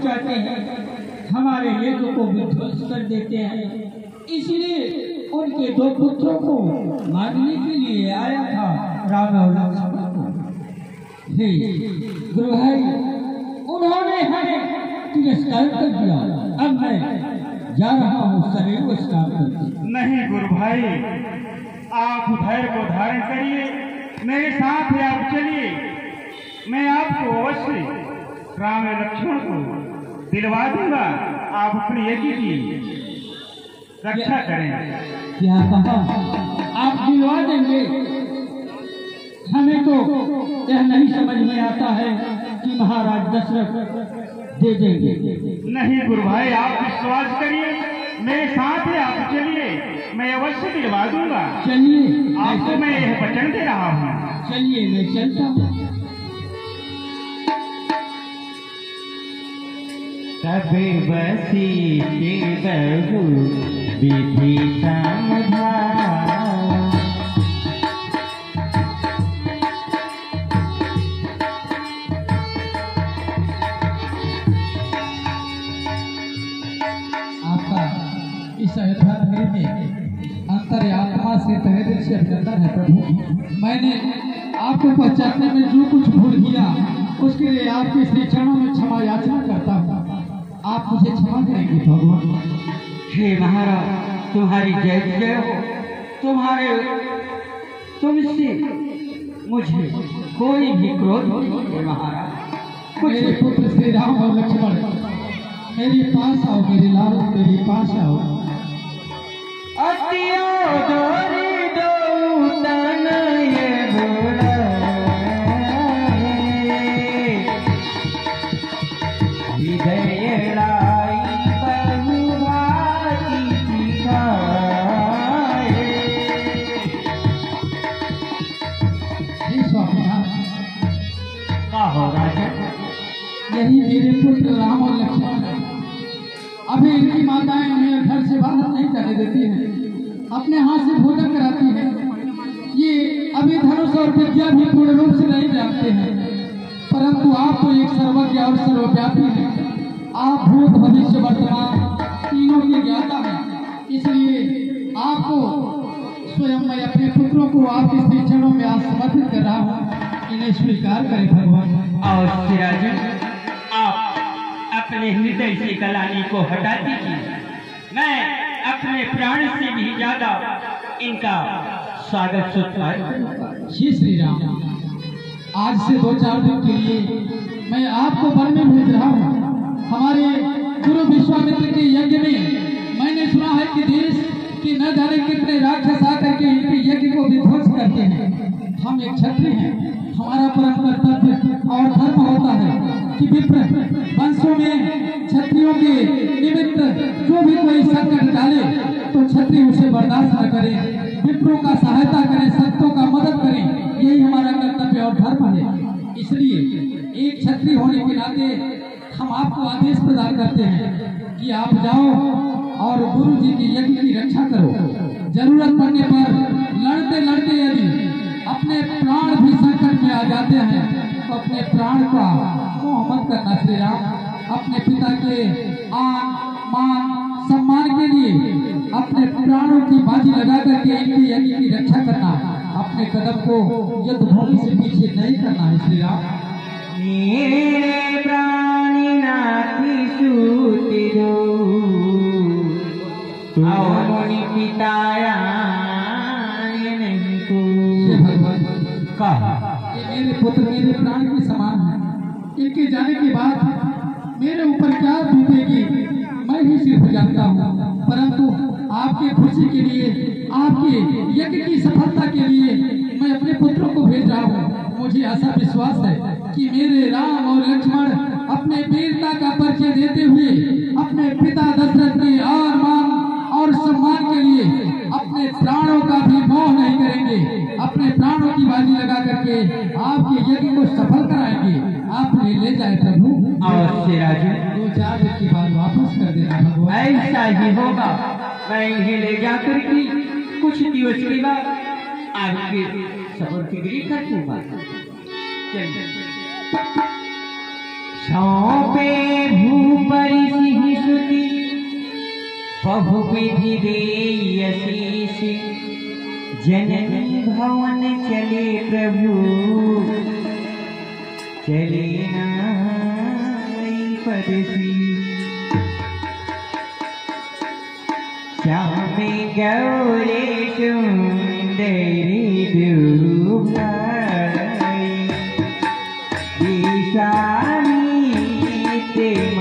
पहुंचाते हैं। हमारे यज्ञ को विध्वंस कर देते हैं। इसलिए उनके दो पुत्रों को मारने के लिए आया था राम और लक्ष्मण को। उन्होंने तिरस्कार कर दिया। अब मैं जा रहा हूँ शरीर स्नान करके नहीं गुरु भाई, आप धैर्य को धारण करिए, मेरे साथ ही आप चलिए। मैं आपको अवश्य राम लक्ष्मण को दिलवा दूँगा। आप अपनी यज्ञ की। रक्षा करें। क्या कहा? आप दिलवा देंगे। हमें तो यह नहीं समझ में आता है कि महाराज दशरथ दे देंगे। नहीं गुरु भाई आप विश्वास करिए। मेरे साथ ही आप चलिए। मैं अवश्य दिलवा दूँगा। चलिए। आपको मैं यह वचन दे रहा हूँ। चलिए मैं चलता हूँ। कभी बसी के बहु विधि आपका इस अयोध्या में अंतर्यात्मा से तहे दिल से अभिनंदन है प्रभु। मैंने आपको पहचानने में जो कुछ भूल किया, उसके लिए आपके श्री चरणों में क्षमा याचना करता हूँ। आप मुझे क्षमा करेंगे भगवान। हे महाराज तुम्हारी जय जय हो। तुम्हारे तुमसे मुझे कोई भी क्रोध नहीं महाराज। मेरे पुत्र श्री राम और लक्ष्मण मेरे पास आओ मेरे लाल मेरे पास आओ। अतियो राम और लक्ष्मण हैं अभी इनकी माताएँ उन्हें घर से बाहर नहीं जाने देती हैं। अपने हाथ से भोजन कराती हैं। ये अभी धनुष और विद्या भी पूर्ण रूप से नहीं जानते हैं। परंतु आप तो एक सर्वज्ञ और सर्वव्यापी हैं। आप भूत भविष्य वर्तमान तीनों के ज्ञाता हैं। इसलिए आपको स्वयं मैं अपने पुत्रों को आपके श्री चरणों में आज समर्पित कर रहा हूँ। इन्हें स्वीकार करें भगवान। और अपने हृदय से कलानी को हटा दीजिए मैं अपने प्राण से भी ज़्यादा इनका स्वागत सत्कार श्री श्री राम आज से दो चार दिन के लिए मैं आपको वन में भेज रहा हूँ। हमारे गुरु विश्वामित्र के यज्ञ में मैंने सुना है कि देश के न जाने कितने राक्षस आकर के इनके यज्ञ को विध्वंस करते हैं। हम एक क्षत्रिय हैं। हमारा परम कर्तव्य और कि विप्र वंशों में क्षत्रियों के निमित्त जो भी कोई संकट डाले तो क्षत्रिय उसे बर्दाश्त न करे। विप्रों का सहायता करें, संतों का मदद करें। यही हमारा कर्तव्य और धर्म है। इसलिए एक क्षत्रिय होने के नाते हम आपको आदेश प्रदान करते हैं कि आप जाओ और गुरु जी के यज्ञ की रक्षा करो। ज़रूरत पड़ने पर लड़ते लड़ते यदि अपने प्राण भी संकट में आ जाते हैं तो अपने प्राण का मोह मत करना श्री अपने पिता के आन, मान, सम्मान के लिए अपने प्राणों की बाजी लगा करके इनकी यज्ञ की रक्षा करना, अपने कदम को युद्ध भूमि से पीछे नहीं करना है श्री पिताया मेरे पुत्र मेरे प्राण के समान है। इनके जाने के बाद मेरे ऊपर क्या बीतेगी, मैं ही सिर्फ़ जानता हूँ। परंतु आपके खुशी के लिए, आपके यज्ञ की सफलता के लिए मैं अपने पुत्रों को भेज रहा हूँ। मुझे ऐसा विश्वास है कि मेरे राम और लक्ष्मण अपने वीरता का परिचय देते हुए करके आपके यज्ञ को सफल कराएँगे। आप ले ले जाए प्रभु। अवश्य राजू। दो चार दिन की बात वापस कर देना भगवान। ऐसा ही होगा। मैं इन्हें ले जा करके कुछ दिवस के बाद आपके सफ़र के लिए कर दूँगा सौंपे भू परिसी सुती बहु विधि देय जननी भवन चले प्रभु चले नाई परसी श्याम गौरे सुंदरी दुभाई दिशानी ते मन